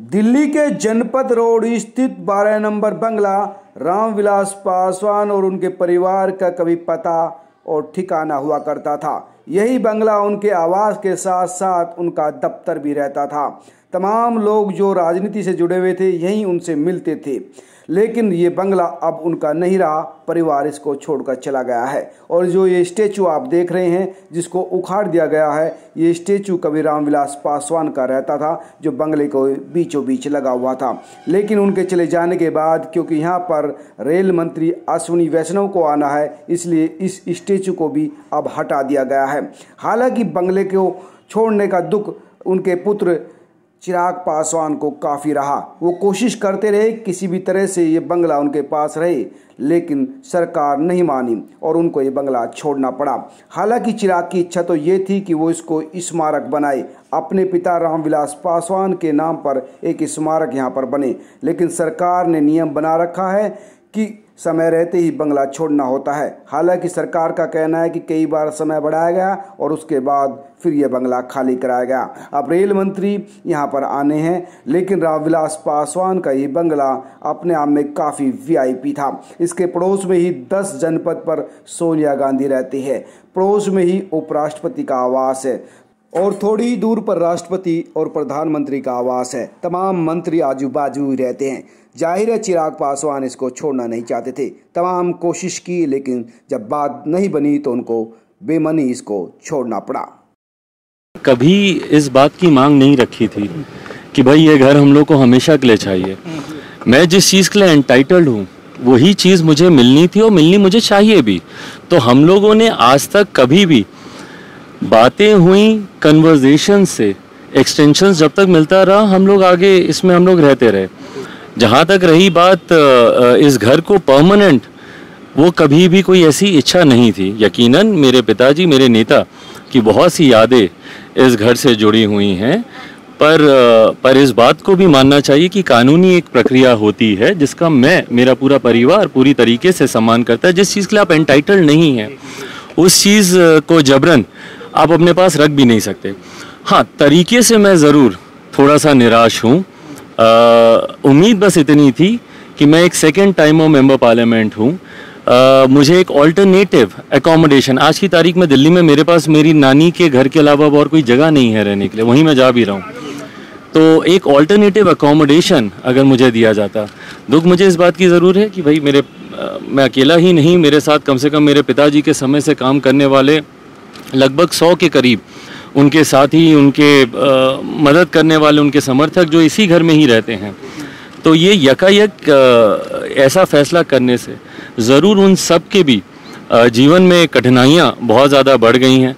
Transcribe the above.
दिल्ली के जनपद रोड स्थित 12 नंबर बंगला, रामविलास पासवान और उनके परिवार का कभी पता और ठिकाना हुआ करता था। यही बंगला उनके आवास के साथ साथ उनका दफ्तर भी रहता था। तमाम लोग जो राजनीति से जुड़े हुए थे, यहीं उनसे मिलते थे। लेकिन ये बंगला अब उनका नहीं रहा, परिवार इसको छोड़कर चला गया है। और जो ये स्टेचू आप देख रहे हैं, जिसको उखाड़ दिया गया है, ये स्टेचू कभी रामविलास पासवान का रहता था, जो बंगले को बीचों बीच लगा हुआ था। लेकिन उनके चले जाने के बाद, क्योंकि यहाँ पर रेल मंत्री अश्विनी वैष्णव को आना है, इसलिए इस स्टेचू को भी अब हटा दिया गया है। हालाँकि बंगले को छोड़ने का दुख उनके पुत्र चिराग पासवान को काफ़ी रहा। वो कोशिश करते रहे किसी भी तरह से ये बंगला उनके पास रहे, लेकिन सरकार नहीं मानी और उनको ये बंगला छोड़ना पड़ा। हालाँकि चिराग की इच्छा तो ये थी कि वो इसको स्मारक बनाए। अपने पिता रामविलास पासवान के नाम पर एक स्मारक यहाँ पर बने, लेकिन सरकार ने नियम बना रखा है कि समय रहते ही बंगला छोड़ना होता है। हालाँकि सरकार का कहना है कि कई बार समय बढ़ाया गया और उसके बाद फिर यह बंगला खाली कराया गया। अब रेल मंत्री यहाँ पर आने हैं, लेकिन रामविलास पासवान का ये बंगला अपने आप में काफ़ी वीआईपी था। इसके पड़ोस में ही दस जनपद पर सोनिया गांधी रहती है। पड़ोस में ही उपराष्ट्रपति का आवास है। और थोड़ी ही दूर पर राष्ट्रपति और प्रधानमंत्री का आवास है। तमाम मंत्री आजू बाजू रहते हैं। ज़ाहिर है चिराग पासवान इसको छोड़ना नहीं चाहते थे। तमाम कोशिश की, लेकिन जब बात नहीं बनी तो उनको बेमनी इसको छोड़ना पड़ा। कभी इस बात की मांग नहीं रखी थी कि भाई ये घर हम लोग को हमेशा के लिए चाहिए। मैं जिस चीज़ के लिए एंटाइटल्ड हूँ, वही चीज़ मुझे मिलनी थी और मिलनी मुझे चाहिए भी। तो हम लोगों ने आज तक कभी भी बातें हुई कन्वर्जेशन से एक्सटेंशन जब तक मिलता रहा, हम लोग आगे इसमें हम लोग रहते रहे। जहाँ तक रही बात इस घर को परमानेंट वो कभी भी कोई ऐसी इच्छा नहीं थी। यकीनन मेरे पिताजी, मेरे नेता की बहुत सी यादें इस घर से जुड़ी हुई हैं। पर पर इस बात को भी मानना चाहिए कि कानूनी एक प्रक्रिया होती है, जिसका मैं, मेरा पूरा परिवार पूरी तरीके से सम्मान करता है। जिस चीज़ के लिए आप एंटाइटल्ड नहीं हैं, उस चीज़ को जबरन आप अपने पास रख भी नहीं सकते। हाँ तरीके से मैं ज़रूर थोड़ा सा निराश हूँ। उम्मीद बस इतनी थी कि मैं एक सेकेंड टाइम मेंबर पार्लियामेंट हूँ। मुझे एक ऑल्टरनेटिव एकोमोडेशन आज की तारीख में दिल्ली में मेरे पास मेरी नानी के घर के अलावा और कोई जगह नहीं है रहने के लिए वहीं मैं जा भी रहा हूँ। तो एक ऑल्टरनेटिव एकोमोडेशन अगर मुझे दिया जाता दुख मुझे इस बात की ज़रूर है कि भाई मेरे आ, मैं अकेला ही नहीं मेरे साथ कम से कम मेरे पिताजी के समय से काम करने वाले लगभग सौ के करीब उनके साथी उनके आ, मदद करने वाले उनके समर्थक जो इसी घर में ही रहते हैं। तो ये यकायक ऐसा फैसला करने से ज़रूर उन सब के भी आ, जीवन में कठिनाइयाँ बहुत ज़्यादा बढ़ गई हैं।